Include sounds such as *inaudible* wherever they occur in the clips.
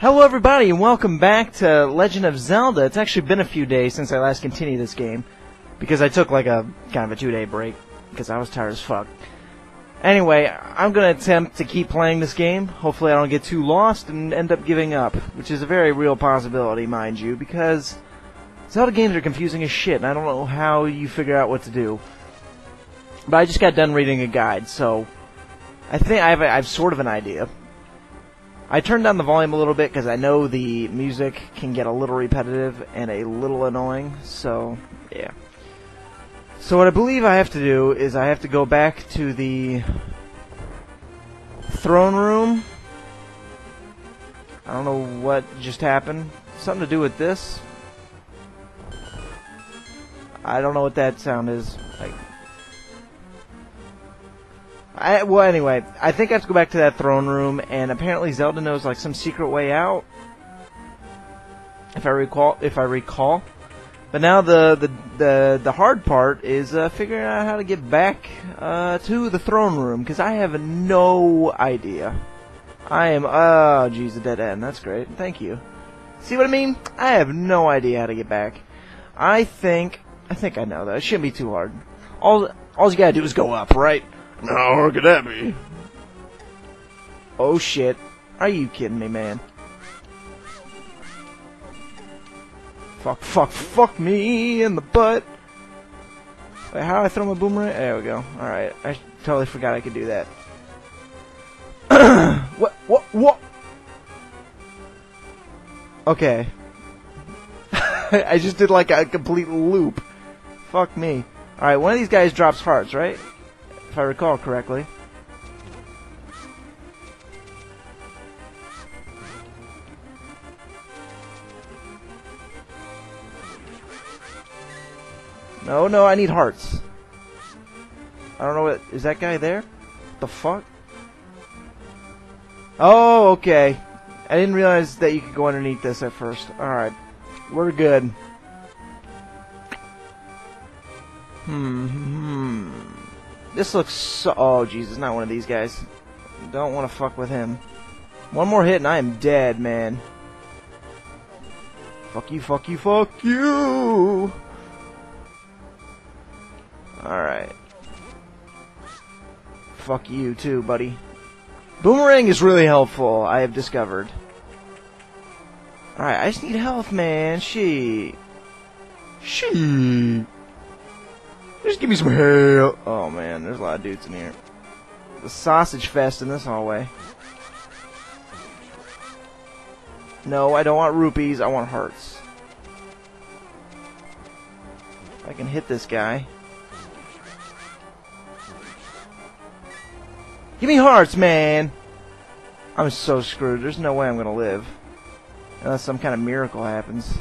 Hello, everybody, and welcome back to Legend of Zelda. It's actually been a few days since I last continued this game because I took like a kind of a two day break because I was tired as fuck. Anyway, I'm going to attempt to keep playing this game. Hopefully, I don't get too lost and end up giving up, which is a very real possibility, mind you, because Zelda games are confusing as shit, and I don't know how you figure out what to do. But I just got done reading a guide, so I think I have, a, I have sort of an idea. I turned down the volume a little bit because I know the music can get a little repetitive and a little annoying, so yeah. So what I believe I have to do is I have to go back to the throne room. I don't know what just happened. Something to do with this. I don't know what that sound is. Like, I, well, anyway, I think I have to go back to that throne room, and apparently Zelda knows like some secret way out. If I recall, if I recall, but now the the the, the hard part is uh, figuring out how to get back uh, to the throne room because I have no idea. I am oh geez, a dead end. That's great. Thank you. See what I mean? I have no idea how to get back. I think I think I know that. It shouldn't be too hard. All all you gotta do is go up, right? How could that be? Oh shit. Are you kidding me, man? Fuck, fuck, fuck me in the butt. Wait, how do I throw my boomerang? There we go. Alright, I totally forgot I could do that. *clears throat* what, what, what? Okay. *laughs* I just did like a complete loop. Fuck me. Alright, one of these guys drops hearts, right? If I recall correctly. No, no, I need hearts. I don't know what... Is that guy there? The fuck? Oh, okay. I didn't realize that you could go underneath this at first. Alright. We're good. Hmm. This looks so... Oh, Jesus, not one of these guys. Don't want to fuck with him. One more hit and I am dead, man. Fuck you, fuck you, fuck you! Alright. Fuck you too, buddy. Boomerang is really helpful, I have discovered. Alright, I just need health, man. She. She. Just give me some help. Oh man, there's a lot of dudes in here. The sausage fest in this hallway. No, I don't want rupees, I want hearts. I can hit this guy. Give me hearts, man! I'm so screwed. There's no way I'm gonna live. Unless some kind of miracle happens.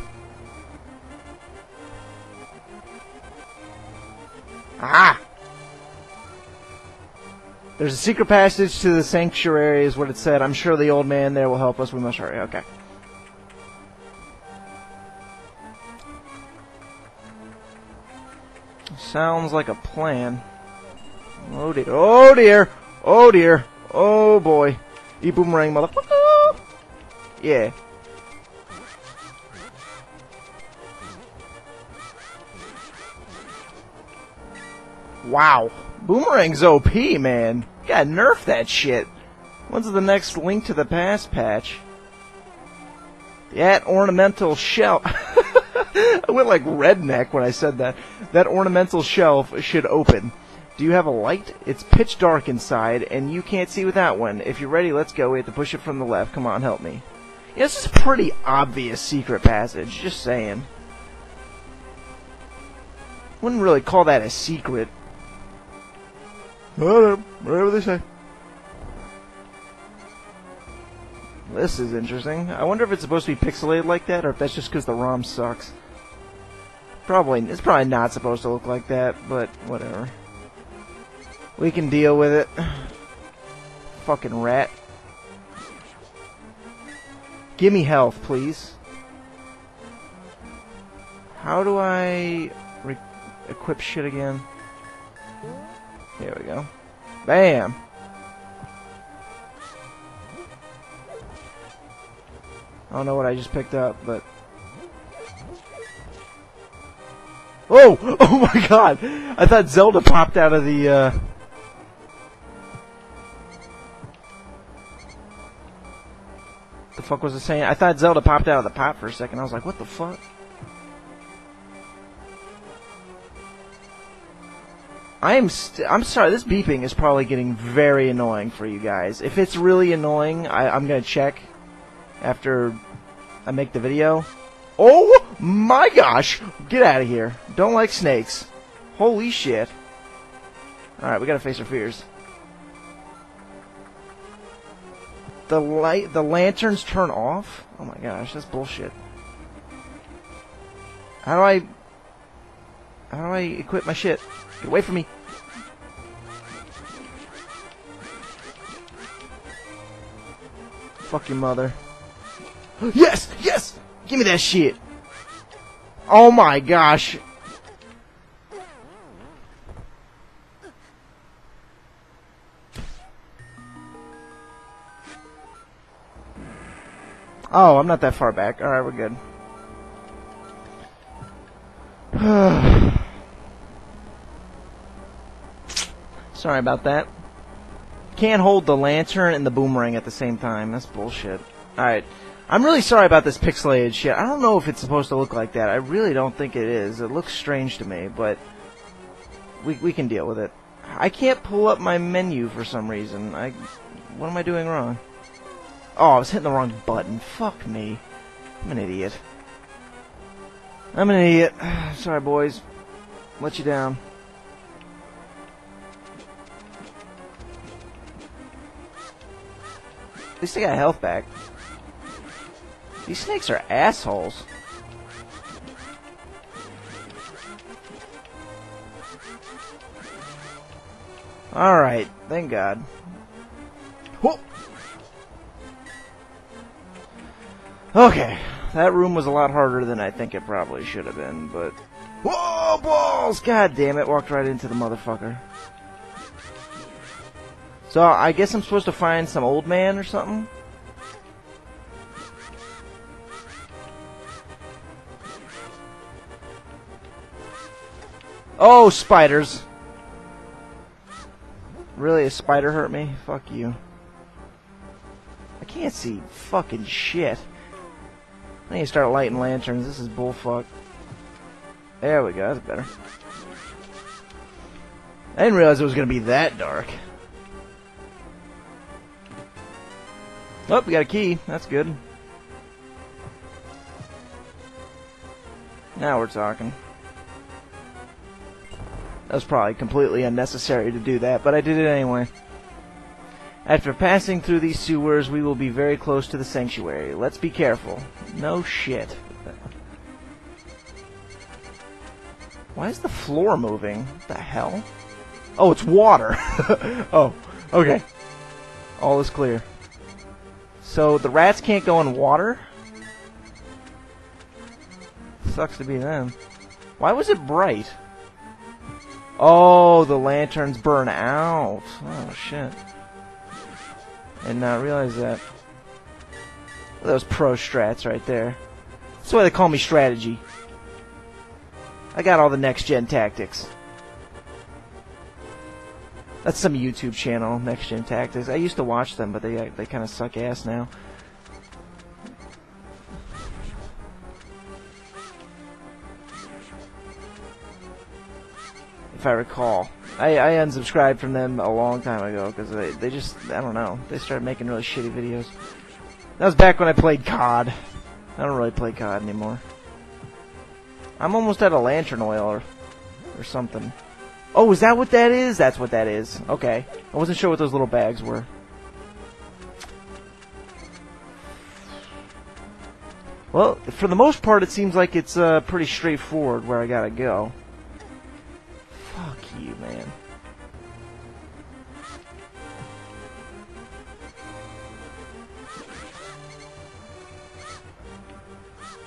Ah! There's a secret passage to the sanctuary, is what it said. I'm sure the old man there will help us. We must hurry. Okay. Sounds like a plan. Oh dear. Oh dear. Oh dear. Oh boy. E boomerang motherfucker. *laughs* Yeah. Wow. Boomerang's OP, man. You gotta nerf that shit. When's the next Link to the Past patch? That ornamental shelf. *laughs* I went like redneck when I said that. That ornamental shelf should open. Do you have a light? It's pitch dark inside, and you can't see with that one. If you're ready, let's go. We have to push it from the left. Come on, help me. Yeah, this is a pretty obvious secret passage. Just saying. Wouldn't really call that a secret. Whatever, uh, whatever they say. This is interesting. I wonder if it's supposed to be pixelated like that, or if that's just because the ROM sucks. Probably, it's probably not supposed to look like that, but whatever. We can deal with it. Fucking rat. Give me health, please. How do I equip shit again? There we go. Bam! I don't know what I just picked up, but. Oh! *laughs* Oh my god! I thought Zelda popped out of the, uh. The fuck was it saying? I thought Zelda popped out of the pot for a second. I was like, what the fuck? I am st- I'm sorry, this beeping is probably getting very annoying for you guys. If it's really annoying, I- I'm gonna check after I make the video. Oh my gosh! Get out of here. Don't like snakes. Holy shit. Alright, we gotta face our fears. The light, the lanterns turn off? Oh my gosh, that's bullshit. How do I... How do I equip my shit? Get away from me. Fuck your mother. *gasps* Yes! Yes! Give me that shit! Oh my gosh! Oh, I'm not that far back. Alright, we're good. *sighs* Sorry about that. Can't hold the lantern and the boomerang at the same time. That's bullshit. Alright. I'm really sorry about this pixelated shit. I don't know if it's supposed to look like that. I really don't think it is. It looks strange to me, but we we can deal with it. I can't pull up my menu for some reason. I what am I doing wrong? Oh, I was hitting the wrong button. Fuck me. I'm an idiot. I'm an idiot. *sighs* Sorry, boys. Let you down. At least I got health back. These snakes are assholes. Alright, thank God. Whoa! Okay, that room was a lot harder than I think it probably should have been, but... Whoa, balls! God damn it, walked right into the motherfucker. So, I guess I'm supposed to find some old man or something? Oh, spiders! Really, a spider hurt me? Fuck you. I can't see fucking shit. I need to start lighting lanterns. This is bullfuck. There we go. That's better. I didn't realize it was going to be that dark. Oh, we got a key. That's good. Now we're talking. That was probably completely unnecessary to do that, but I did it anyway. After passing through these sewers, we will be very close to the sanctuary. Let's be careful. No shit. Why is the floor moving? What the hell? Oh, it's water. *laughs* oh, okay. All is clear. So the rats can't go in water? Sucks to be them. Why was it bright? Oh, the lanterns burn out. Oh, shit. Did not realize that. Those pro strats right there. That's why they call me strategy. I got all the next gen tactics. That's some YouTube channel, Next Gen Tactics. I used to watch them, but they uh, they kind of suck ass now. If I recall, I, I unsubscribed from them a long time ago because they they just I don't know they started making really shitty videos. That was back when I played COD. I don't really play COD anymore. I'm almost out of lantern oil or, or something. Oh, is that what that is? That's what that is. Okay. I wasn't sure what those little bags were. Well, for the most part, it seems like it's uh, pretty straightforward where I gotta go. You, man.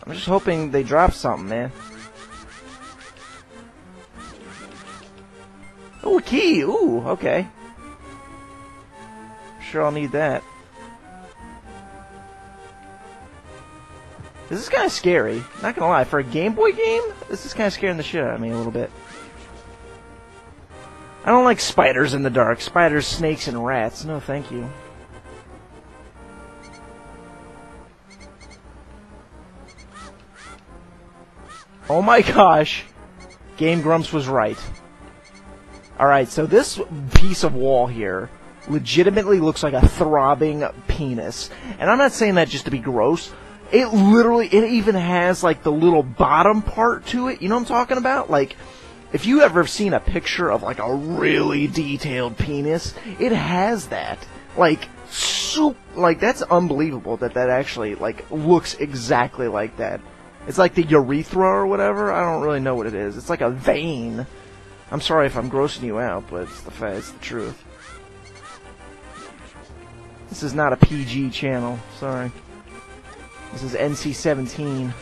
I'm just hoping they drop something, man. Oh, a key! Ooh, okay. Sure I'll need that. This is kind of scary. Not gonna lie, for a Game Boy game, this is kind of scaring the shit out of me a little bit. I don't like spiders in the dark. Spiders, snakes, and rats. No, thank you. Oh my gosh. Game Grumps was right. Alright, so this piece of wall here legitimately looks like a throbbing penis. And I'm not saying that just to be gross. It literally, it even has like the little bottom part to it. You know what I'm talking about? Like, if you ever seen a picture of like a really detailed penis, it has that. Like, soup, like that's unbelievable that that actually like looks exactly like that. It's like the urethra or whatever. I don't really know what it is. It's like a vein. I'm sorry if I'm grossing you out, but it's the fact, it's the truth. This is not a PG channel. Sorry. This is NC-17.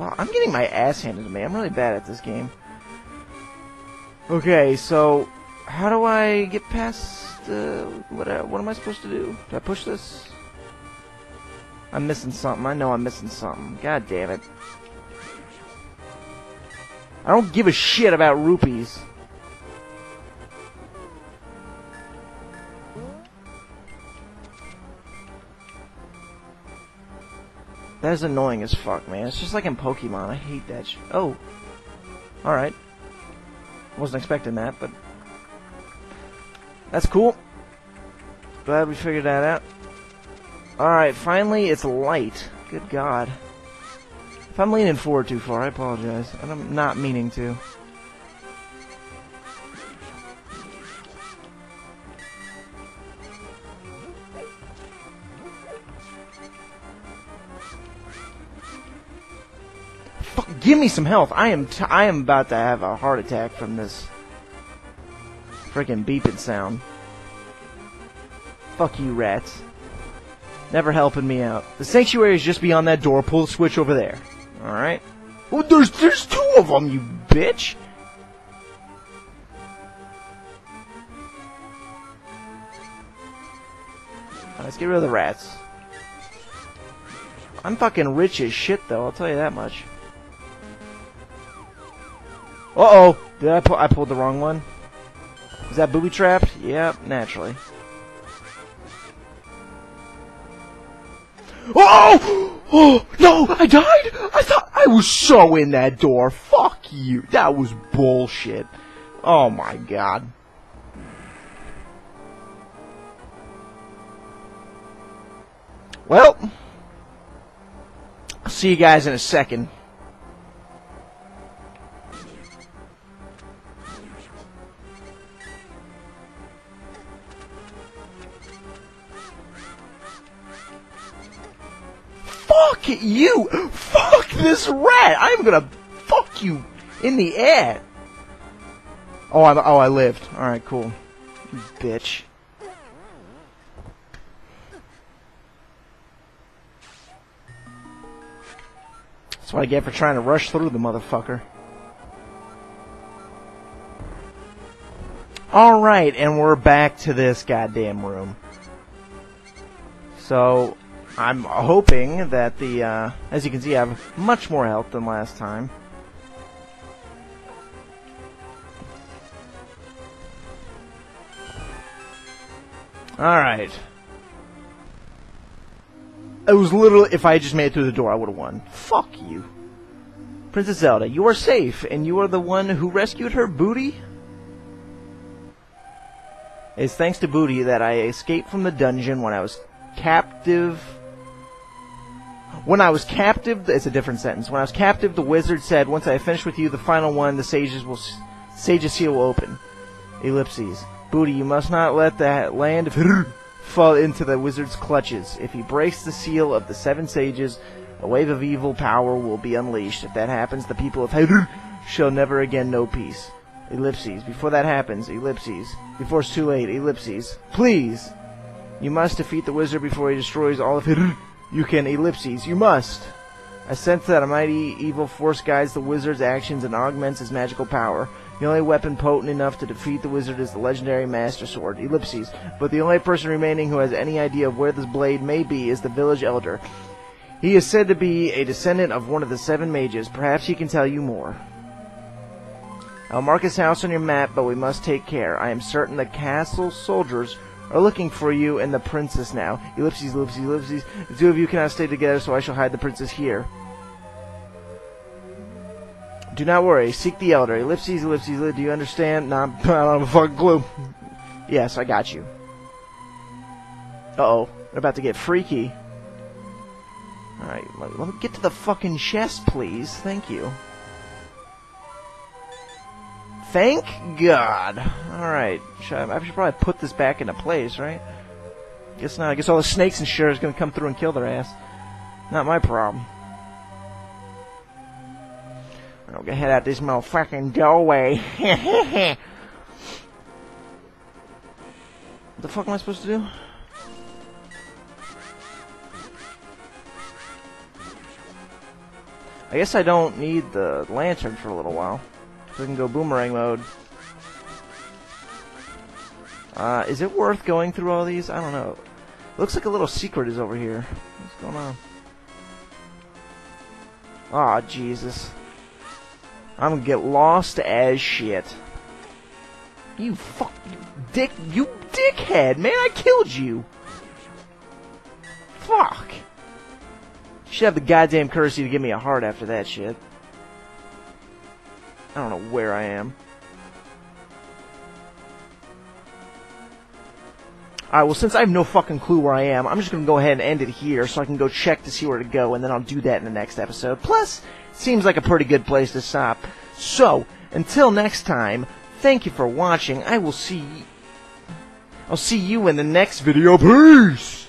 I'm getting my ass handed to me. I'm really bad at this game. Okay, so how do I get past uh, what? Uh, what am I supposed to do? Do I push this? I'm missing something. I know I'm missing something. God damn it! I don't give a shit about rupees. That is annoying as fuck, man. It's just like in Pokemon. I hate that shit. Oh. Alright. Wasn't expecting that, but... That's cool. Glad we figured that out. Alright, finally it's light. Good God. If I'm leaning forward too far, I apologize. And I'm not meaning to. Me some health. I am t I am about to have a heart attack from this freaking beeping sound. Fuck you, rats. Never helping me out. The sanctuary is just beyond that door. Pull the switch over there. Alright. Well, there's, there's two of them, you bitch! let's get rid of the rats. I'm fucking rich as shit, though, I'll tell you that much. Uh-oh! Did I pull- I pulled the wrong one? Is that booby trapped? Yep, naturally. Oh! *gasps* Oh! No! I died! I thought I was so in that door. Fuck you. That was bullshit. Oh my god. Well, I'll see you guys in a second. Fuck you! Fuck this rat! I'm gonna fuck you in the air! Oh, I, oh, I lived. Alright, cool. Bitch. That's what I get for trying to rush through the motherfucker. Alright, and we're back to this goddamn room. So, I'm hoping that the, uh, as you can see, I have much more health than last time. Alright. It was literally, if I just made it through the door, I would have won. Fuck you. Princess Zelda, you are safe, and you are the one who rescued her booty? It's thanks to Booty that I escaped from the dungeon when I was captive when I was captive, it's a different sentence. When I was captive, the wizard said, "Once I have finished with you, the final one, the sages will, sage's seal will open." Ellipses. Booty, you must not let the land of fall into the wizard's clutches. If he breaks the seal of the seven sages, a wave of evil power will be unleashed. If that happens, the people of Hyrule shall never again know peace. Ellipses. Before that happens, ellipses. Before it's too late, ellipses. Please! You must defeat the wizard before he destroys all of Hyrule. You can ellipses. You must. I sense that a mighty evil force guides the wizard's actions and augments his magical power. The only weapon potent enough to defeat the wizard is the legendary Master Sword, Ellipses. But the only person remaining who has any idea of where this blade may be is the village elder. He is said to be a descendant of one of the seven mages. Perhaps he can tell you more. I'll mark his house on your map, but we must take care. I am certain the castle soldiers are looking for you and the princess now. Ellipses, ellipses, ellipses. The two of you cannot stay together, so I shall hide the princess here. Do not worry. Seek the elder. Ellipses, ellipses, ellipses. Do you understand? Nah, *laughs* I don't have a fucking clue. Yes, I got you. Uh-oh. They're about to get freaky. Alright, let me get to the fucking chest, please. Thank you. Thank God. Alright. I, I should probably put this back into place, right? Guess not. I guess all the snakes and shit are gonna come through and kill their ass. Not my problem. I'm gonna head out this motherfucking doorway. what *laughs* the fuck am I supposed to do? I guess I don't need the lantern for a little while. So I can go boomerang mode. Uh, is it worth going through all these? I don't know. Looks like a little secret is over here. What's going on? Aw, oh, Jesus. I'm gonna get lost as shit. You fuck, you dick, you dickhead, man! I killed you. Fuck. You should have the goddamn courtesy to give me a heart after that shit. I don't know where I am. Alright, well, since I have no fucking clue where I am, I'm just gonna go ahead and end it here so I can go check to see where to go, and then I'll do that in the next episode. Plus, seems like a pretty good place to stop. So, until next time, thank you for watching. I will see... I'll see you in the next video. Peace!